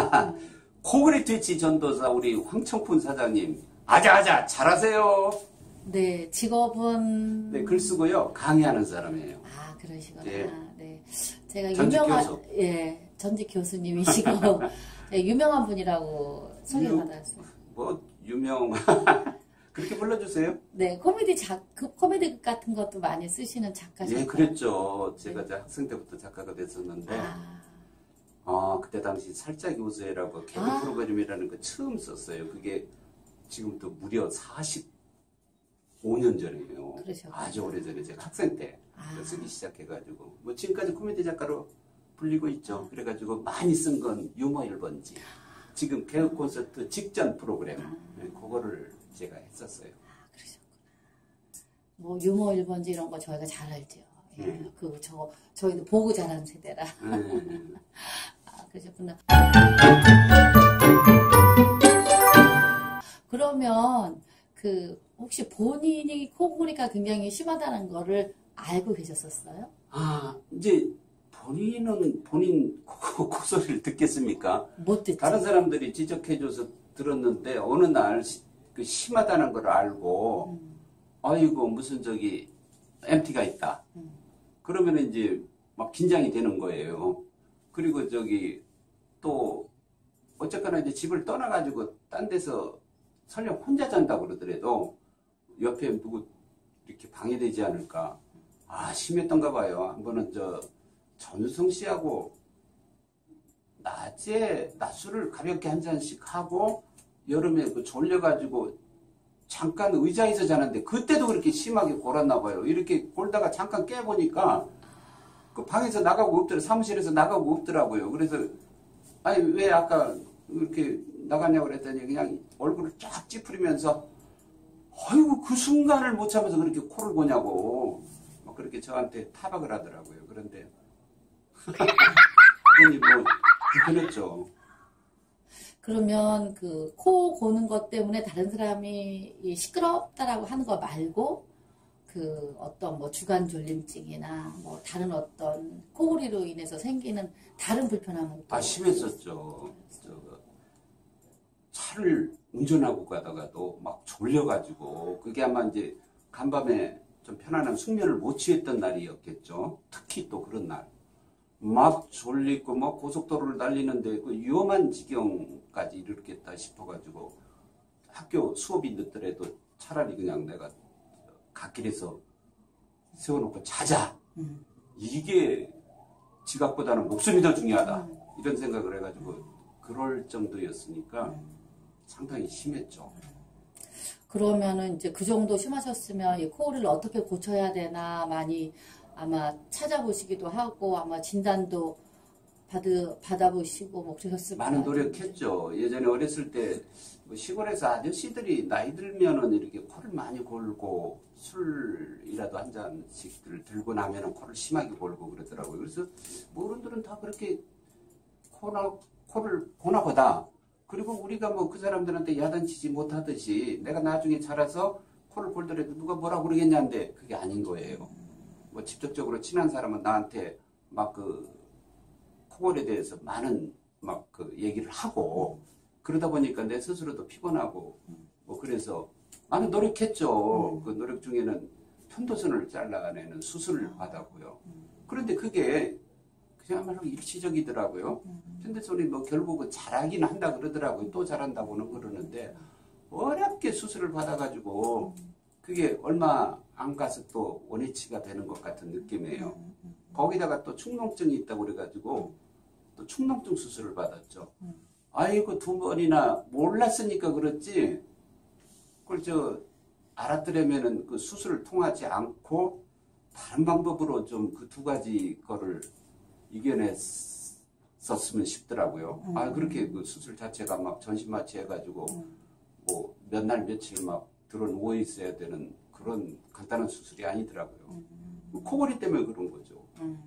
코골이 트위치 전도사 우리 황청푼 사장님 아자아자 잘하세요. 네, 직업은 네, 글 쓰고요. 강의하는 사람이에요. 아 그러시구나. 예. 네, 제가 전직 유명한 교수. 예 전직 교수님이시고 네, 유명한 분이라고 소개받았어요. 뭐 유명 그렇게 불러주세요. 네, 코미디 작 그, 코미디 같은 것도 많이 쓰시는 작가시고. 예, 그랬죠. 제가 이제 학생 때부터 작가가 됐었는데 아, 아, 그때 당시 살짝이 웃어요라고 개그 아. 프로그램이라는 거 처음 썼어요. 그게 지금부터 무려 45년 전이에요. 그러셨구나. 아주 오래전에 제가 학생 때 아. 쓰기 시작해가지고 뭐 지금까지 코미디 작가로 불리고 있죠. 그래가지고 많이 쓴 건 유머 1번지. 지금 개그 콘서트 직전 프로그램 네, 그거를 제가 했었어요. 그러셨구나. 뭐 유머 1번지 이런 거 저희가 잘 알죠. 예, 음. 그저 저희도 보고 자란 세대라. 네. 아, 그러셨구나. 그러면 그 혹시 본인이 코골이가 굉장히 심하다는 거를 알고 계셨었어요? 아 이제 본인은 본인 코, 콧소리를 듣겠습니까? 못 듣지. 다른 사람들이 지적해줘서 들었는데 어느 날 시- 그 심하다는 걸 알고 음, 아이고 무슨 저기 MT가 있다. 음. 그러면 이제 막 긴장이 되는 거예요. 그리고 저기 또 어쨌거나 이제 집을 떠나가지고 딴 데서 설령 혼자 잔다고 그러더라도 옆에 누구 이렇게 방해되지 않을까. 아 심했던가 봐요. 한 번은 저 전우성 씨하고 낮에 낮술을 가볍게 한 잔씩 하고 여름에 그 졸려가지고 잠깐 의자에서 자는데 그때도 그렇게 심하게 골았나 봐요. 이렇게 골다가 잠깐 깨보니까 그 방에서 나가고 없더라 사무실에서 나가고 없더라고요. 그래서 아니 왜 아까 이렇게 나갔냐고 그랬더니 그냥 얼굴을 쫙 찌푸리면서 아이고 그 순간을 못 참아서 그렇게 코를 고냐고 막 그렇게 저한테 타박을 하더라고요. 그런데 그러니 뭐 불편했죠. 그러면 그 코 고는 것 때문에 다른 사람이 이 시끄럽다라고 하는 거 말고 그 어떤 뭐 주간 졸림증이나 뭐 다른 어떤 코골이로 인해서 생기는 다른 불편함은 또아 심했었죠. 저 차를 운전하고 가다가도 막 졸려가지고 그게 아마 이제 간밤에 좀 편안한 숙면을 못 취했던 날이었겠죠. 특히 또 그런 날. 막 졸리고 막 고속도로를 달리는데 그 위험한 지경까지 이르겠다 싶어가지고 학교 수업이 늦더라도 차라리 그냥 내가 갓길에서 세워놓고 자자. 음. 이게 지각보다는 목숨이 더 중요하다. 음. 이런 생각을 해가지고 그럴 정도였으니까 음. 상당히 심했죠. 그러면은 이제 그 정도 심하셨으면 이 코골이를 어떻게 고쳐야 되나 많이 아마 찾아보시기도 하고 아마 진단도 받으, 받아보시고 뭐 그러셨을 많은. 노력했죠. 예전에 어렸을 때뭐 시골에서 아저씨들이 나이 들면은 이렇게 코를 많이 골고 술이라도 한 잔씩들 들고 나면은 코를 심하게 골고 그러더라고요. 그래서 뭐 어른들은 다 그렇게 코나 코를 고나 보다. 그리고 우리가 뭐 그 사람들한테 야단치지 못하듯이 내가 나중에 자라서 코를 골더라도 누가 뭐라 그러겠냐는데 그게 아닌 거예요. 뭐 직접적으로 친한 사람은 나한테 막그 코골에 대해서 많은 막 그 얘기를 하고 그러다 보니까 내 스스로도 피곤하고 뭐 그래서 나는 노력했죠. 음. 그 노력 중에는 편도선을 잘라내는 수술을 받았고요. 그런데 그게 그야말로 일시적이더라고요. 편도선이 뭐 결국은 잘하긴 한다 그러더라고요. 또 잘한다고는 그러는데 어렵게 수술을 받아가지고 그게 얼마 안 가서 또 원위치가 되는 것 같은 느낌이에요. 거기다가 또 축농증이 있다고 그래가지고 또 축농증 수술을 받았죠. 음. 아이고 두 번이나 몰랐으니까 그렇지. 그걸 저 알았더라면은 그 수술을 통하지 않고 다른 방법으로 좀 그 두 가지 거를 이겨냈었으면 싶더라고요. 음. 아 그렇게 그 수술 자체가 막 전신마취 해가지고 뭐몇 날 며칠 막 들어 누워 있어야 되는 그런 간단한 수술이 아니더라고요. 음. 코골이 때문에 그런 거죠. 음.